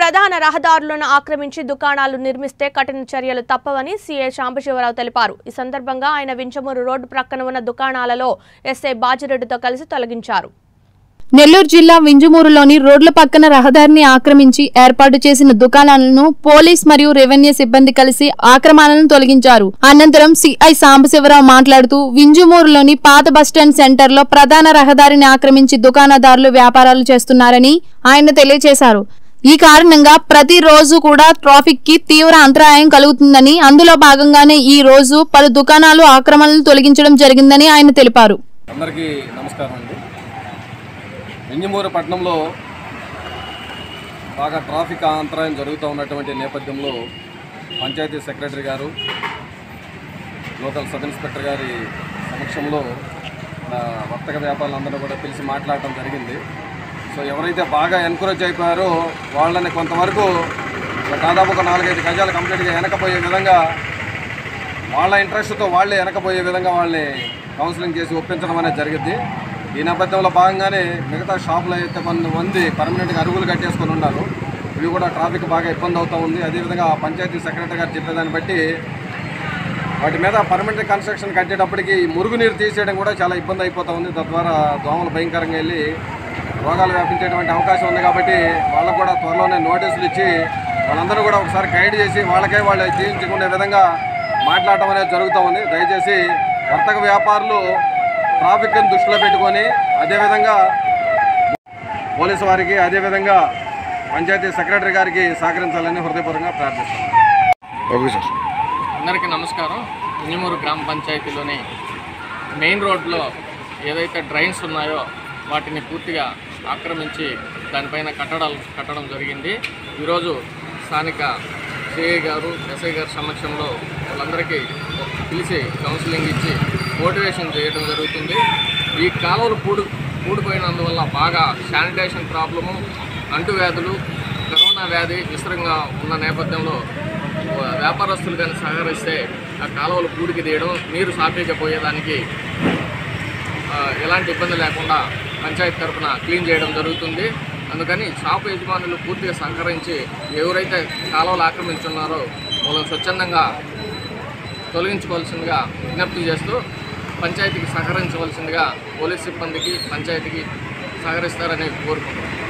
ప్రధాన రహదారులను ఆక్రమించి దుకాణాలు నిర్మిస్తే కఠిన చర్యలు తప్పవని సీఐ శాంబశివరావు తెలిపారు. ఈ సందర్భంగా ఆయన వించమూరు రోడ్డు ప్రక్కన ఉన్న దుకాణాలలో ఎస్ఐ బాజిరెడ్డితో కలిసి తొలగించారు. నెల్లూరు జిల్లా వింజమూరులోని రోడ్ల పక్కన రహదారిని ఆక్రమించి ఏర్పాటు చేసిన దుకాణాలను పోలీస్ మరియు రెవెన్యూ సిబ్బంది కలిసి ఆక్రమణలను తొలగించారు. అనంతరం సిఐ సాంబశివరావు మాట్లాడుతూ వింజమూరులోని పాత బస్టాండ్ సెంటర్లో ప్రధాన రహదారిని ఆక్రమించి దుకాణదారులు వ్యాపారాలు చేస్తున్నారని ఆయన తెలియజేశారు. ఈ కారణంగా ప్రతిరోజు కూడా ట్రాఫిక్కి తీవ్ర అంతరాయం కలుగుతుందని అందులో భాగంగానే ఈ రోజు పలు దుకాణాలు ఆక్రమణలు తొలగించడం జరిగిందని ఆయన తెలిపారు. అందరికీ నమస్కారం అండి. వింజమూరు పట్టణంలో బాగా ట్రాఫిక్ అంతరాయం జరుగుతూ ఉన్నటువంటి నేపథ్యంలో పంచాయతీ సెక్రటరీ గారు లోకల్ సబ్ ఇన్స్పెక్టర్ గారి సమక్షంలో వర్తక వ్యాపారులందరూ కూడా పిలిచి మాట్లాడటం జరిగింది. సో ఎవరైతే బాగా ఎన్కరేజ్ అయిపోయారో వాళ్ళని కొంతవరకు దాదాపు ఒక నాలుగైదు గజాలు కంప్లీట్గా వెనకపోయే విధంగా వాళ్ళ ఇంట్రెస్ట్తో వాళ్ళే వెనకపోయే విధంగా వాళ్ళని కౌన్సిలింగ్ చేసి ఒప్పించడం అనేది జరిగింది ఈ నేపథ్యంలో భాగంగానే మిగతా షాపులు అయితే కొంతమంది పర్మనెంట్గా అరుగులు కట్టేసుకొని ఉన్నారు. ఇవి కూడా ట్రాఫిక్ బాగా ఇబ్బంది అవుతూ ఉంది. అదేవిధంగా పంచాయతీ సెక్రటరీ గారు చెప్పేదాన్ని బట్టి వాటి మీద పర్మనెంట్ కన్స్ట్రక్షన్ కట్టేటప్పటికి మురుగునీరు తీసేయడం కూడా చాలా ఇబ్బంది అయిపోతూ ఉంది. తద్వారా దోమలు భయంకరంగా వెళ్ళి రోగాలు వ్యాపించేటువంటి అవకాశం ఉంది కాబట్టి వాళ్ళకు కూడా త్వరలోనే నోటీసులు ఇచ్చి వాళ్ళందరూ కూడా ఒకసారి గైడ్ చేసి వాళ్ళకే వాళ్ళు జీవించుకునే విధంగా మాట్లాడటం అనేది జరుగుతూ ఉంది. దయచేసి వర్తక వ్యాపారులు ట్రాఫిక్ని దృష్టిలో పెట్టుకొని అదేవిధంగా పోలీసు వారికి అదేవిధంగా పంచాయతీ సెక్రటరీ గారికి సహకరించాలని హృదయపూర్వకంగా ప్రార్థిస్తున్నాను అందరికీ నమస్కారం. ఇంజమూరు గ్రామ పంచాయతీలోని మెయిన్ రోడ్లో ఏదైతే డ్రైన్స్ ఉన్నాయో వాటిని పూర్తిగా ఆక్రమించి దానిపైన కట్టడాలు కట్టడం జరిగింది. ఈరోజు స్థానిక సిఐ గారు ఎస్ఐ గారి సమక్షంలో వాళ్ళందరికీ పిలిచి కౌన్సిలింగ్ ఇచ్చి మోటివేషన్ చేయడం జరుగుతుంది. ఈ కాలువలు పూడు పూడిపోయినందువల్ల బాగా శానిటేషన్ ప్రాబ్లము అంటువ్యాధులు కరోనా వ్యాధి విస్తరంగా ఉన్న నేపథ్యంలో వ్యాపారస్తులు కానీ సహకరిస్తే ఆ కాలువలు పూడికి తీయడం నీరు సాపేకపోయేదానికి ఎలాంటి ఇబ్బంది లేకుండా పంచాయతీ తరఫున క్లీన్ చేయడం జరుగుతుంది. అందుకని షాపు యజమానులు పూర్తిగా సహకరించి ఎవరైతే కాలువలు ఆక్రమించున్నారో వాళ్ళని స్వచ్ఛందంగా తొలగించుకోవాల్సిందిగా విజ్ఞప్తి చేస్తూ పంచాయతీకి సహకరించవలసిందిగా పోలీస్ సిబ్బందికి పంచాయతీకి సహకరిస్తారని కోరుకుంటున్నాను